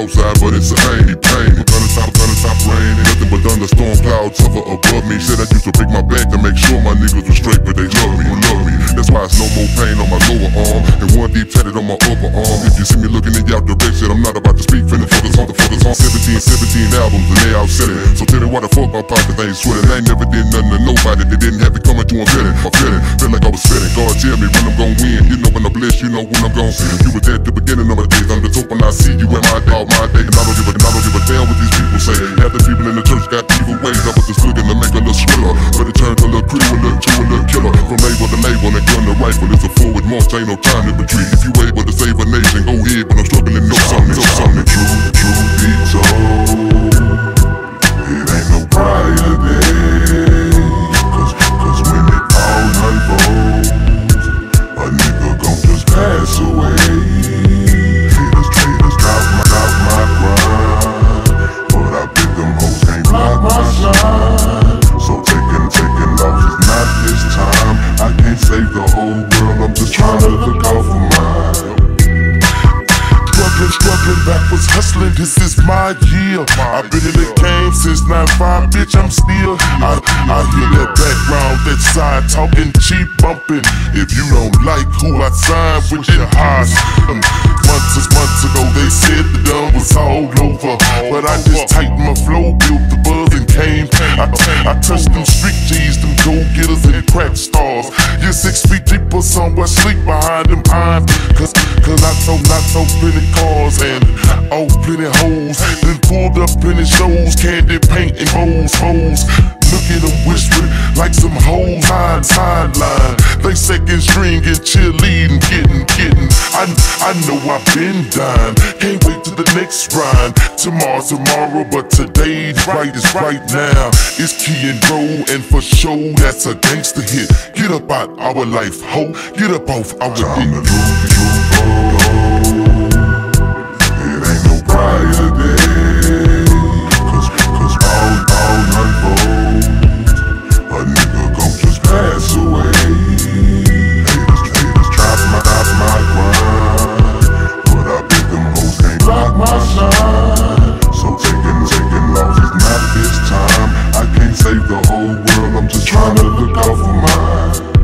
outside, but it's a pain, pain. Gonna stop, gonna stop raining. Nothing but thunderstorm clouds hover above me. Said I used to break my back to make sure my niggas were straight, but they love me, love me. That's why it's no more pain on my lower arm and one deep tatted on my upper arm. If you see me looking in your direction, I'm not about to speak. Finna focus on the focus on 17, 17 albums and they out selling. So tell me why the fuck my pockets ain't sweating. I ain't never did nothing to nobody that didn't have it coming to a feeling. I'm feeling, feel like I was feeling. God tell me when I'm gon' win. You know when I'm blessed, you know when I'm gon' sin. You was at From label to label and gun to rifle. It's a forward march, ain't no time to retreat. If you able to save a nation, go ahead. But I'm struggling, know something, know something. True, true backwards, hustling, this is my year. I've been in the game since 95, bitch, I'm still. I, I hear that background, that side talking, cheap bumping. If you don't like who I signed with your eyes. Months months ago, they said the done was all over. But I just tightened my flow, built I, I touched them street G's, them go getters and crack stars. You're six feet deep or somewhere, sleep behind them eyes. Cause, cause I told, not so plenty cars and oh, plenty hoes. Then pulled up plenty shows, candy paint and bows, hoes. Look at them whispering like some hoes hide sideline. Second string and cheerleading, getting, getting. I, I know I've been dying. Can't wait to the next rhyme. Tomorrow's tomorrow, but today's right is right now. It's Key and Grow, and for sure that's a gangster hit. Get up out our life, ho. Get up off our dick. the whole world, I'm just trying to look out for mine.